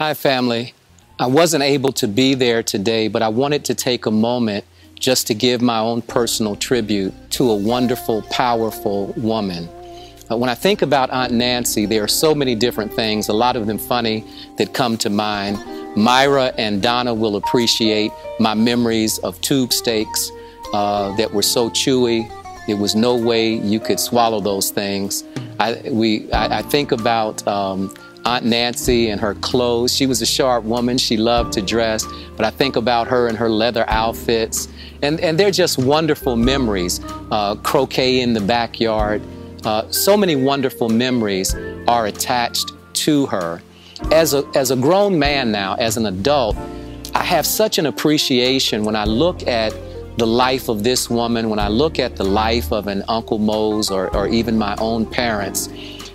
Hi, family. I wasn't able to be there today, but I wanted to take a moment just to give my own personal tribute to a wonderful, powerful woman. Uh, when I think about Aunt Nancy, there are so many different things, a lot of them funny, that come to mind. Myra and Donna will appreciate my memories of tube steaks uh, that were so chewy. There was no way you could swallow those things. I, we, I, I think about um, Aunt Nancy and her clothes. She was a sharp woman. She loved to dress. But I think about her and her leather outfits. And, and they're just wonderful memories. Uh, croquet in the backyard. Uh, so many wonderful memories are attached to her. As a, as a grown man now, as an adult, I have such an appreciation when I look at the life of this woman, when I look at the life of an Uncle Mose or, or even my own parents.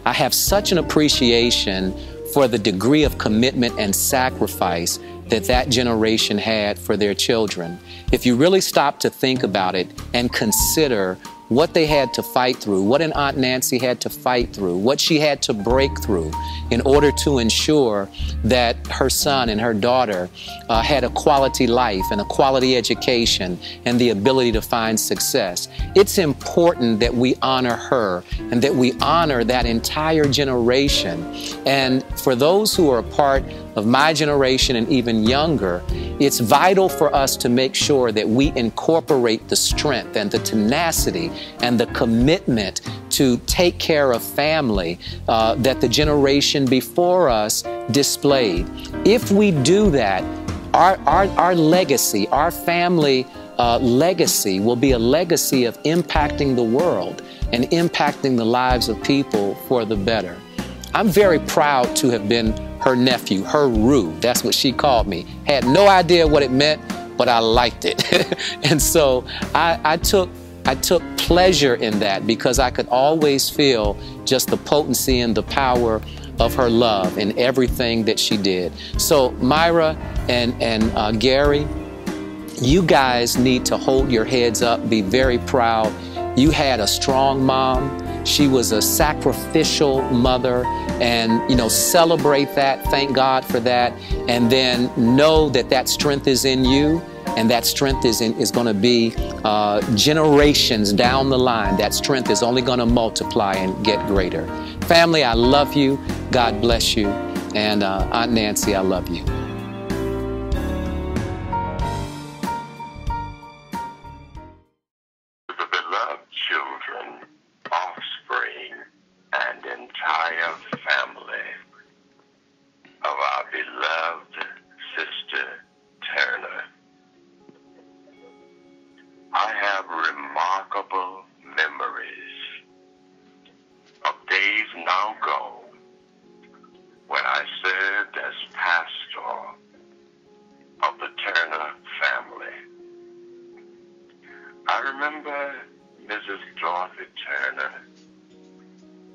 I have such an appreciation for the degree of commitment and sacrifice that that generation had for their children. If you really stop to think about it and consider what they had to fight through, what an Aunt Nancy had to fight through, what she had to break through in order to ensure that her son and her daughter uh, had a quality life and a quality education and the ability to find success. It's important that we honor her and that we honor that entire generation. And for those who are a part of my generation and even younger, it's vital for us to make sure that we incorporate the strength and the tenacity and the commitment to take care of family uh, that the generation before us displayed. If we do that, our, our, our legacy, our family uh, legacy will be a legacy of impacting the world and impacting the lives of people for the better. I'm very proud to have been her nephew, her Rue. That's what she called me. Had no idea what it meant, but I liked it. and so I, I took I took pleasure in that because I could always feel just the potency and the power of her love in everything that she did. So Myra and, and uh, Gary, you guys need to hold your heads up, be very proud. You had a strong mom. She was a sacrificial mother and, you know, celebrate that. Thank God for that. And then know that that strength is in you and that strength is, is going to be uh, generations down the line. That strength is only going to multiply and get greater. Family, I love you. God bless you. And uh, Aunt Nancy, I love you entire family of our beloved sister Turner. I have remarkable memories of days now gone when I served as pastor of the Turner family. I remember Mrs. Dorothy Turner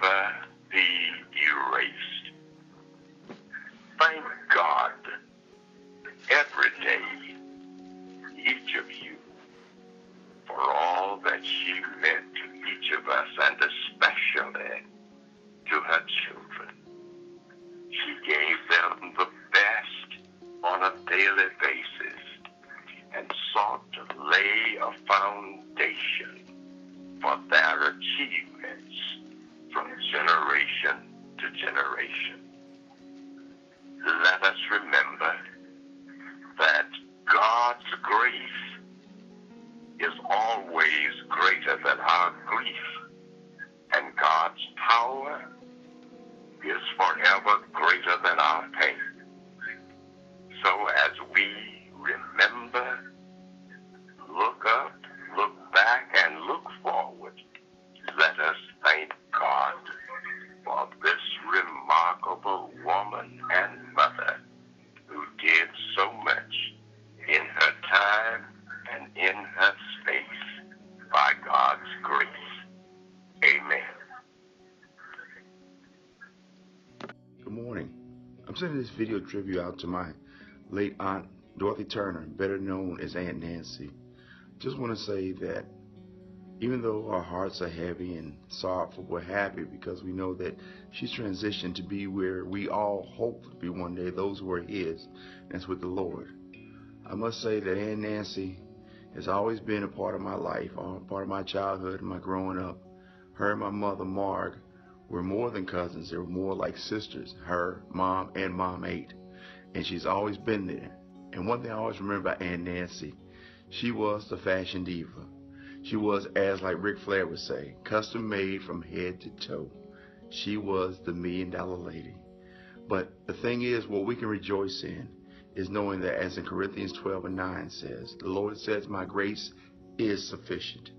never be erased. Thank God every day, each of you, for all that she meant to each of us and especially to her children. She gave them the best on a daily basis and sought to lay a foundation for their achievement from generation to generation. Let us remember that God's grace is always greater than our grief, and God's power is forever greater than our pain. So as we remember, look up, look back, and look sending this video tribute out to my late aunt, Dorothy Turner, better known as Aunt Nancy. Just want to say that even though our hearts are heavy and sorrowful, we're happy because we know that she's transitioned to be where we all hope to be one day, those who are His, that's with the Lord. I must say that Aunt Nancy has always been a part of my life, a part of my childhood and my growing up. Her and my mother, Marg, were more than cousins. They were more like sisters, her, mom, and mom eight. And she's always been there. And one thing I always remember about Aunt Nancy, she was the fashion diva. She was, as like Ric Flair would say, custom made from head to toe. She was the million dollar lady. But the thing is, what we can rejoice in is knowing that as in Corinthians 12 and 9 says, the Lord says, my grace is sufficient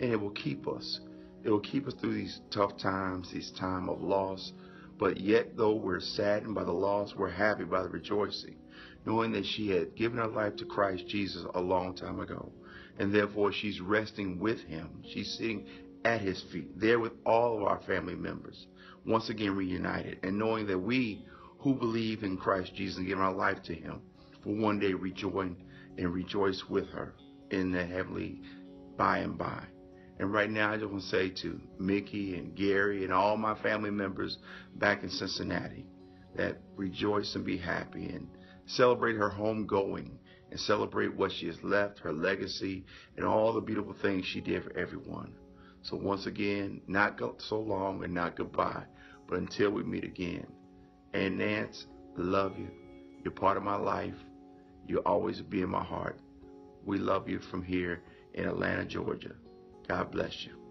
and it will keep us. It will keep us through these tough times, these time of loss. But yet, though we're saddened by the loss, we're happy by the rejoicing, knowing that she had given her life to Christ Jesus a long time ago. And therefore, she's resting with him. She's sitting at his feet, there with all of our family members, once again reunited, and knowing that we who believe in Christ Jesus and give our life to him will one day rejoin and rejoice with her in the heavenly by and by. And right now, I just want to say to Miki and Gary and all my family members back in Cincinnati that rejoice and be happy and celebrate her home going and celebrate what she has left, her legacy, and all the beautiful things she did for everyone. So once again, not so long and not goodbye, but until we meet again. And Nance, love you. You're part of my life. You'll always be in my heart. We love you from here in Atlanta, Georgia. God bless you.